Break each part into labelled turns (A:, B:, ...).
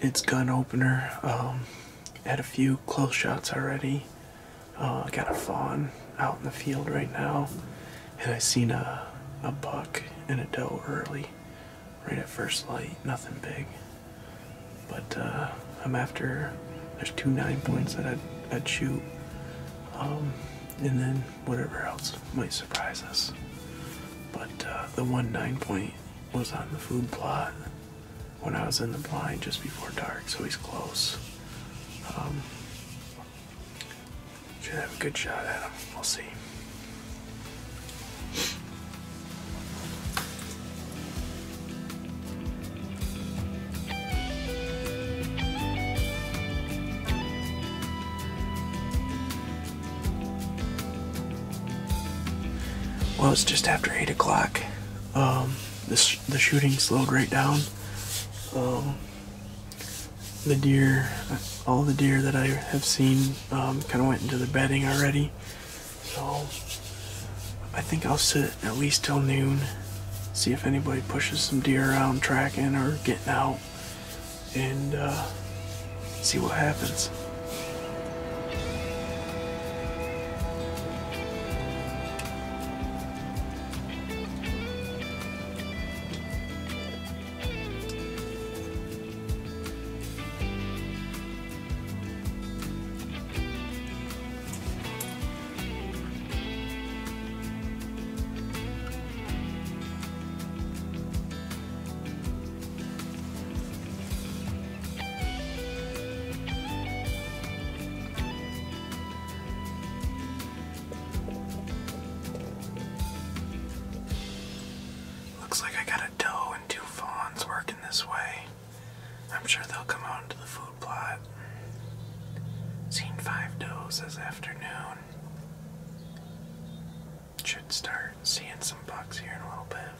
A: its gun opener. Um, had a few close shots already. Uh, got a fawn out in the field right now, and I seen a a buck and a doe early, right at first light. Nothing big, but uh, I'm after. There's two nine points that I'd, I'd shoot, um, and then whatever else might surprise us. But uh, the one nine point was on the food plot when I was in the blind just before dark, so he's close. Um, should have a good shot at him. We'll see. Well, it's just after 8 o'clock. Um, the, sh- the shooting slowed right down. Um, the deer, all the deer that I have seen, um, kind of went into the bedding already. So I think I'll sit at least till noon, see if anybody pushes some deer around tracking or getting out, and uh, see what happens. Like I got a doe and two fawns working this way. I'm sure they'll come out into the food plot. Seen five does this afternoon. Should start seeing some bucks here in a little bit.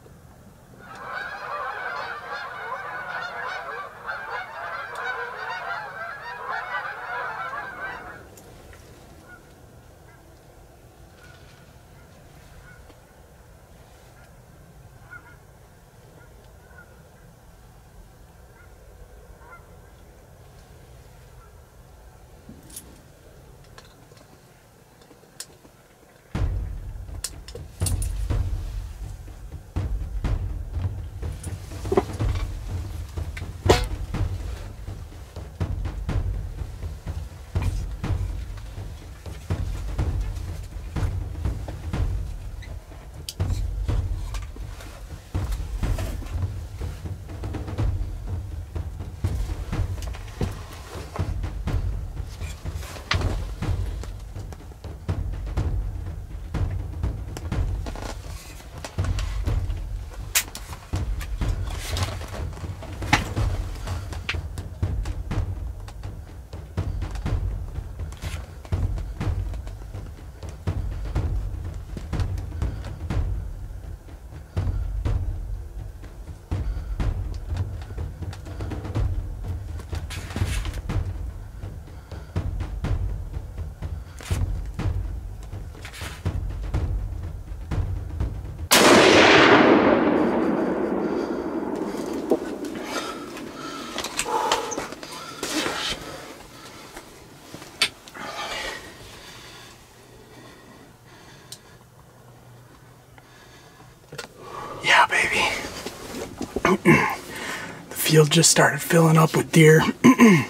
B: field just started filling up with deer.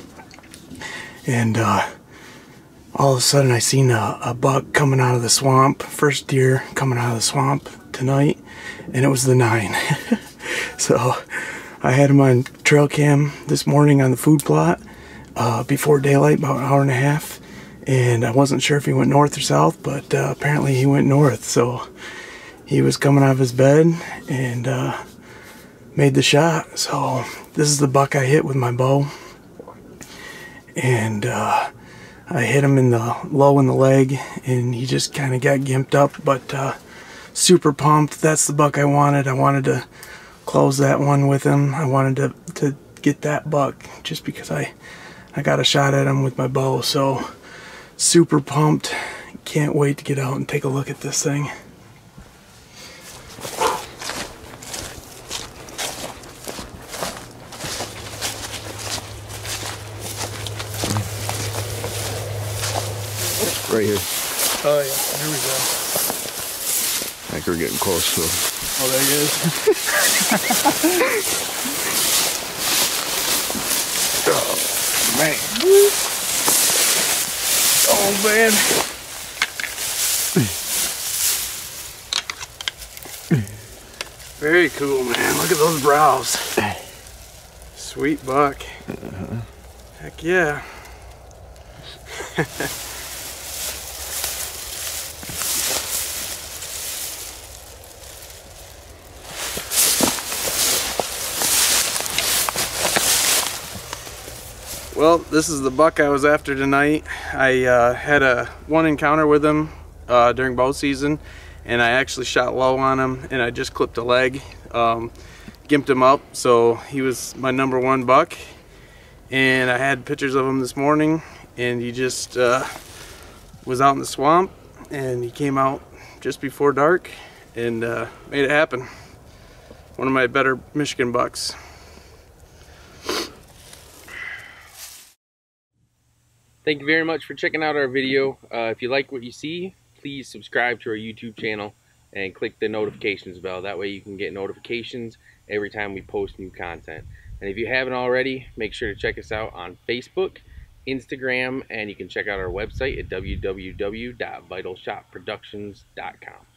B: and uh, all of a sudden I seen a, a buck coming out of the swamp. First deer coming out of the swamp tonight. And it was the nine. so I had him on trail cam this morning on the food plot uh, before daylight, about an hour and a half. And I wasn't sure if he went north or south, but uh, apparently he went north. So he was coming out of his bed and uh, made the shot. So this is the buck I hit with my bow. And uh, I hit him in the low in the leg and he just kind of got gimped up, but uh, super pumped. That's the buck I wanted. I wanted to close that one with him. I wanted to, to get that buck just because I, I got a shot at him with my bow. So super pumped. Can't wait to get out and take a look at this thing.
C: Right here.
B: Oh yeah, here we go.
C: I think we're getting close, so.
B: Oh, there he is. oh, man. Oh, man. Very cool, man. Look at those brows. Sweet buck. Uh -huh. Heck yeah. Well, this is the buck I was after tonight. I uh, had a one encounter with him uh, during bow season, and I actually shot low on him, and I just clipped a leg, um, gimped him up, so he was my number one buck. And I had pictures of him this morning, and he just uh, was out in the swamp, and he came out just before dark, and uh, made it happen. One of my better Michigan bucks.
D: Thank you very much for checking out our video. Uh, if you like what you see, please subscribe to our YouTube channel and click the notifications bell. That way you can get notifications every time we post new content. And if you haven't already, make sure to check us out on Facebook, Instagram, and you can check out our website at www.vitalshotproductions.com.